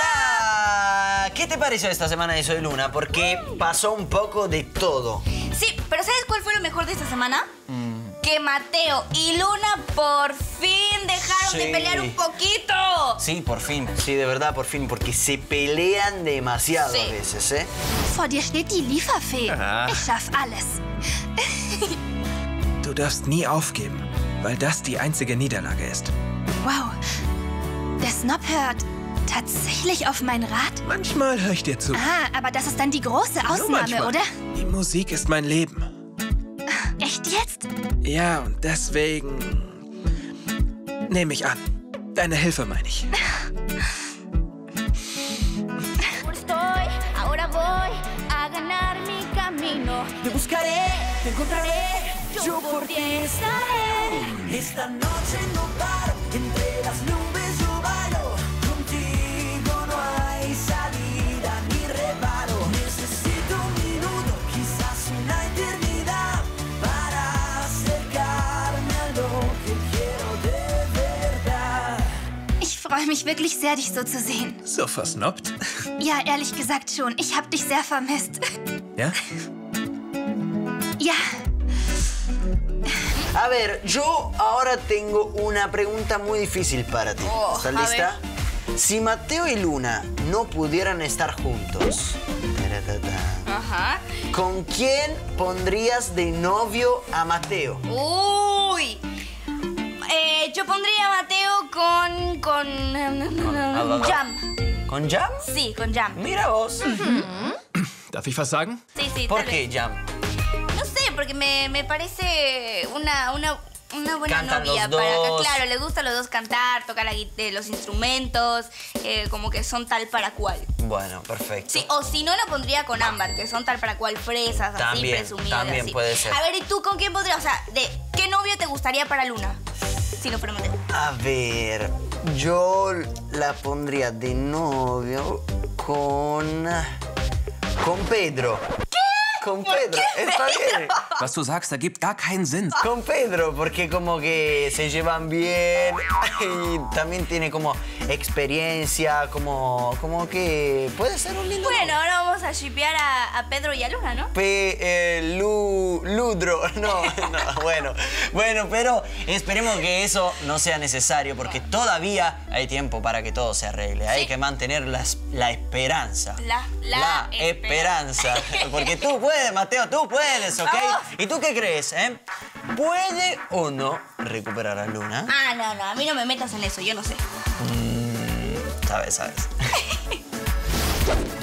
¡Hola! ¿Qué te pareció esta semana de Soy Luna? Porque pasó un poco de todo. Sí, pero ¿sabes cuál fue lo mejor de esta semana? Que Mateo y Luna por fin dejaron de pelear un poquito. Sí, por fin. Sí, de verdad, por fin. Porque se pelean demasiado Sí. a veces, ¿eh? Vor dir steht die Lieferfee. Ich schaff alles. Du darfst nie aufgeben, weil das die einzige Niederlage ist. Wow. Der Snob hört tatsächlich auf mein Rat? Manchmal höre ich dir zu. Ah, aber das ist dann die große Ausnahme, oder? Die Musik ist mein Leben. Echt jetzt? Ja, und deswegen nehme ich an. Deine Hilfe meine ich. Te buscaré, te encontraré, yo por ti estaré. Esta noche no paro, entre las nubes yo bailo. Contigo no hay salida ni reparo. Necesito un minuto, quizás una eternidad, para acercarme a lo que quiero de verdad. Ich freue mich wirklich sehr, dich so zu sehen. So versnoppt. Ja, ehrlich gesagt schon. Ich habe dich sehr vermisst. Ja? Ja, A ver, yo ahora tengo una pregunta muy difícil para ti. Oh, ¿Estás lista? Si Mateo y Luna no pudieran estar juntos, Ajá. ¿con quién pondrías de novio a Mateo? Uy. Eh, yo pondría a Mateo con. con. Jam. ¿Con Jam? Sí, con Jam. Mira vos. Darf ich was sagen? Sí, sí. ¿Por qué. Jam? Porque me, me parece una, una, una buena Cantan novia. los Para, dos. claro, les gusta a los dos cantar, tocar la eh, los instrumentos, eh, como que son tal para cual. Bueno, perfecto. Sí, o si no, lo pondría con Ámbar, que son tal para cual fresas, También, así, presumidas. también así. puede ser. A ver, ¿y tú con quién podrías? O sea, de ¿qué novio te gustaría para Luna? Si no fuera Mateo. A ver, yo la pondría de novio con. con Pedro. Con Pedro, está bien. Was du sagst, ergibt gar keinen Sinn. Con Pedro, porque como que se llevan bien y también tiene como experiencia, como, como que puede ser un lindo. Bueno, ahora vamos a shipear a, a Pedro y a Luna, ¿no? Pe, eh, Lu- Ludro, no, no, bueno, bueno, pero esperemos que eso no sea necesario porque todavía hay tiempo para que todo se arregle. Hay Sí. que mantener la, es- la esperanza. La- la esperanza. Porque tú puedes, Mateo, tú puedes, ¿ok? Vamos. ¿Y tú qué crees, eh? ¿Puede o no recuperar a Luna? Ah, no, no, a mí no me metas en eso, yo no sé. Sabes, sabes.